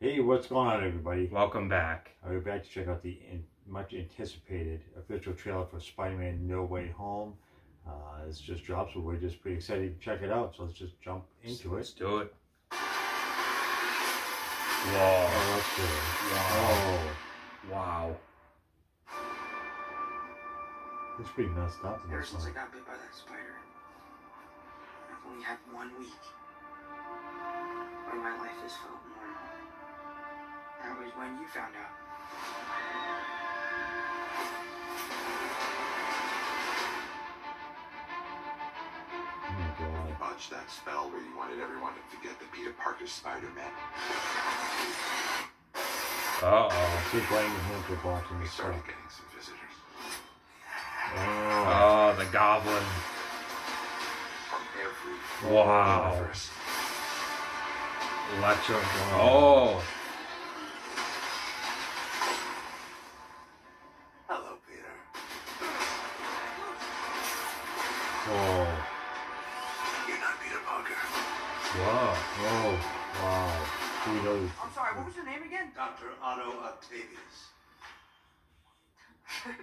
Hey, what's going on, everybody? Welcome back. We're back to check out the in, much anticipated official trailer for Spider Man No Way Home. Uh, it's just dropped, so we're just pretty excited to check it out. So let's just jump into Let's it. do it. Oh, that's good. Wow. Oh, Wow. it's pretty messed up. Ever this since I one. got bit by that spider, I've only had one week where my life has felt normal. That was when you found out. Oh my god. Botched that spell where you wanted everyone to forget the Peter Parker Spider-Man. Uh oh. See, blaming him for blocking We the started getting some visitors Oh, Oh, the goblin. from every Wow. universe. Electro. Oh. Oh, You're not Peter Parker. Whoa. oh, wow. Who knows? I'm sorry, what was your name again? Dr. Otto Octavius.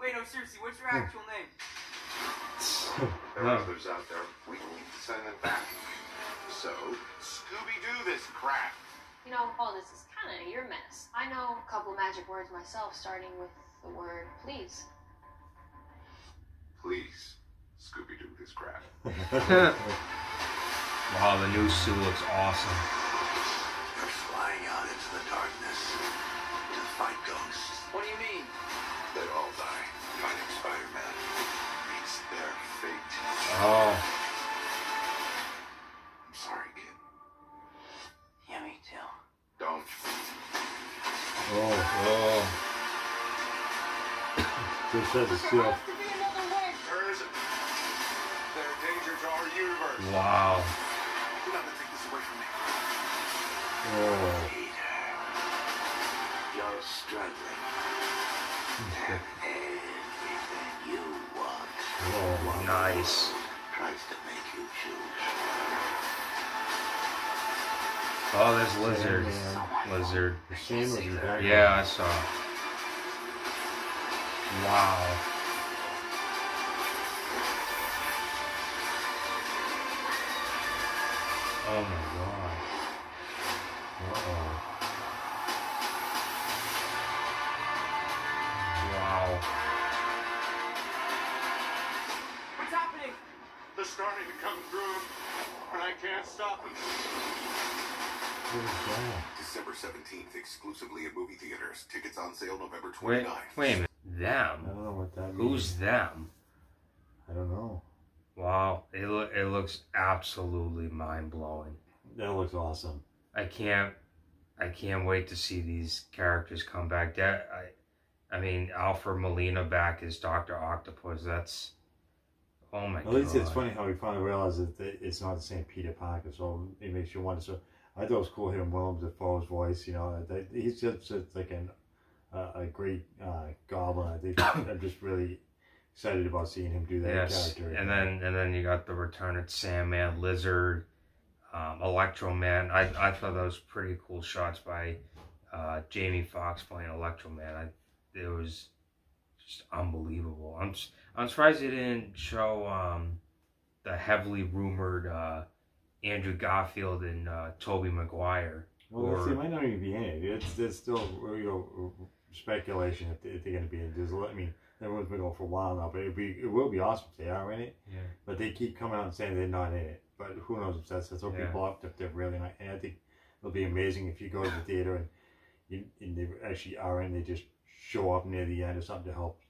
Wait, no, seriously, what's your actual name? There are others out there. We need to send them back. So, Scooby-Doo this crap. You know, all this is kind of your mess. I know a couple magic words myself, starting with the word please. Please, Scooby-Doo this crap. Wow, the new suit looks awesome. They're flying out into the darkness to fight ghosts. What do you mean? They all die. Fighting Spider-Man. It's their fate. Oh. I'm sorry, kid. Yeah, me too. Don't. oh, Oh. just said the seal. There Wow. You're not gonna take this away from me. Oh, Peter, you're struggling. Everything you want oh, Nice. tries to make you choose. Oh, there's lizard. Sandman. Lizard. The same was in the background. Yeah, I saw. Wow. Oh my god. Uh-oh. Wow. What's happening? They're starting to come through, and I can't stop them. What is that? December 17th, exclusively at movie theaters. Tickets on sale November 29th. Wait, wait a minute. I Them? don't know what that means. Who's them? I don't know. Wow, it loo- it looks absolutely mind blowing. That looks awesome. I can't I can't wait to see these characters come back. That I I mean Alfred Molina back as Doctor Octopus. That's oh my At god. least it's funny how we finally realized that it's not the same Peter Parker, so it makes you wonder. So I thought it was cool hearing Willem Dafoe's voice. You know, that he's just, just like an, uh, a great uh, goblin. I think I'm just really excited about seeing him do that Yes, character. and then and then you got the return of Sandman, Lizard, um, Electro Man. I I thought was pretty cool shots by uh, Jamie Foxx playing Electro Man. I it was just unbelievable. I'm I'm surprised they didn't show um, the heavily rumored uh, Andrew Garfield and uh, Tobey Maguire. well, or- they might not even be in it. It's it's still you know speculation if, they, if they're going to be in it. There's, I mean, everyone's been going for a while now, but it'd be it will be awesome if they are in it. Yeah. But they keep coming out and saying they're not in it. But who knows if that's that's what Yeah. people up if they're really not. And I think it'll be amazing if you go to the theater and you and they actually are in. They just show up near the end or something to help.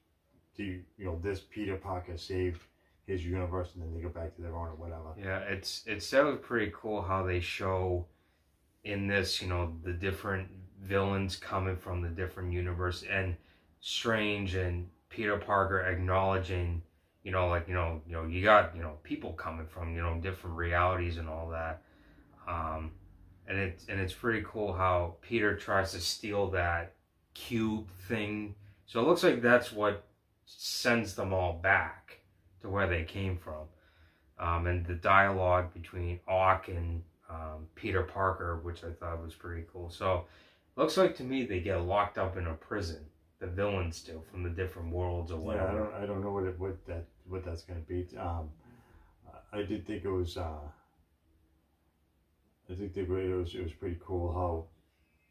To you know, this Peter Parker saved his universe, and then they go back to their own or whatever. Yeah, it's it's sounds pretty cool how they show in this, you know, the different villains coming from the different universe and Strange and Peter Parker acknowledging, you know, like, you know, you know, you got, you know, people coming from, you know, different realities and all that. Um and it's and it's pretty cool how Peter tries to steal that cube thing. So it looks like that's what sends them all back to where they came from um, and the dialogue between Ock and um, Peter Parker, which I thought was pretty cool. So looks like to me they get locked up in a prison. The villains do from the different worlds or whatever. Yeah, I don't, I don't know what it, what that, what that's gonna be. Um, I did think it was, uh, I think they were, it was, it was pretty cool how,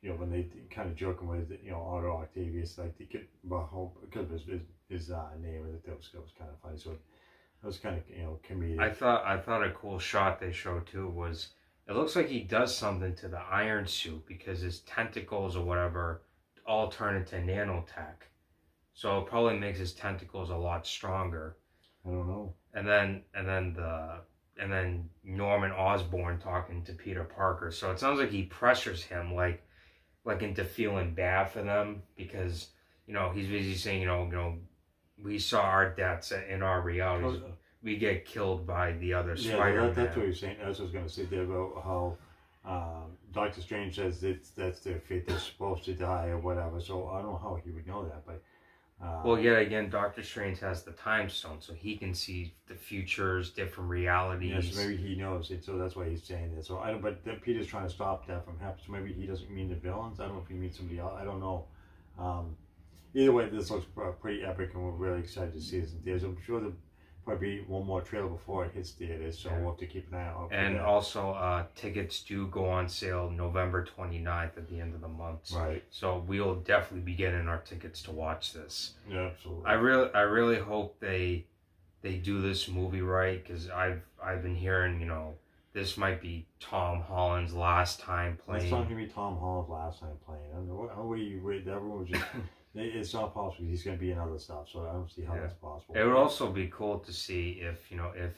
you know, when they kind of joking with, you know, Otto Octavius, like they get because of his his, his uh, name, and that was that was kind of funny. So it was kind of you know comedic. I thought I thought a cool shot they showed too was it looks like he does something to the iron suit because his tentacles or whatever all turn into nanotech. So it probably makes his tentacles a lot stronger. I don't know. And then and then the and then Norman Osborn talking to Peter Parker. So it sounds like he pressures him like like into feeling bad for them because you know he's busy saying you know you know we saw our deaths in our realities. We get killed by the other Yeah, Spider-Man. that, that's what you're saying. That's what I was gonna say there about how um, Doctor Strange says that that's their fate. They're supposed to die or whatever. So I don't know how he would know that, but. Uh, Well, yet again, Doctor Strange has the time stone, so he can see the futures, different realities. Yeah, so maybe he knows it, so that's why he's saying this. So I don't, but Peter's trying to stop that from happening. So maybe he doesn't mean the villains. I don't know if he means somebody else. I don't know. Um, either way, this looks pretty epic, and we're really excited to see this in theaters. I'm sure there'll probably one more trailer before it hits theaters, so Yeah. we'll have to keep an eye out. And that. also, uh, tickets do go on sale November 29th at the end of the month. right, So we'll definitely be getting our tickets to watch this. yeah, absolutely. I really, I really hope they they do this movie right because I've I've been hearing you know this might be Tom Holland's last time It's playing. not gonna be Tom Holland's last time playing. I don't know what, how we, we everyone was just. it's not possible. He's gonna be in other stuff, so I don't see how Yeah. that's possible. It would also be cool to see if you know if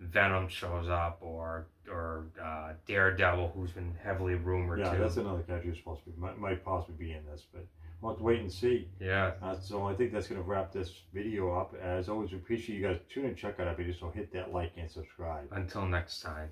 Venom shows up or or uh, Daredevil, who's been heavily rumored Yeah, too. that's another character who's supposed to be might, might possibly be in this, but we'll have to wait and see. yeah, Uh, so I think that's going to wrap this video up. As always, we appreciate you guys tuning and check out our video. So hit that like and subscribe. until next time.